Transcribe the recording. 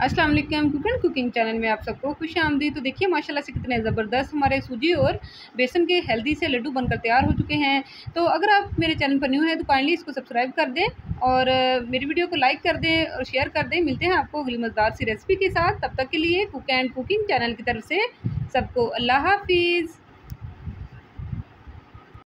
अस्सलाम वालेकुम cook and cooking channel में आप सबको खुश आमदी तो देखिए, माशाल्लाह से कितने ज़बरदस्त हमारे सूजी और बेसन के हेल्दी से लड्डू बनकर तैयार हो चुके हैं। तो अगर आप मेरे चैनल पर न्यू हैं तो काइंडली इसको सब्सक्राइब कर दें और मेरी वीडियो को लाइक कर दें और शेयर कर दें। मिलते हैं आपको अगली मज़ेदार सी रेसिपी के साथ। तब तक के लिए कुक एंड कुकिंग चैनल की तरफ़ से सबको अल्लाह हाफिज़।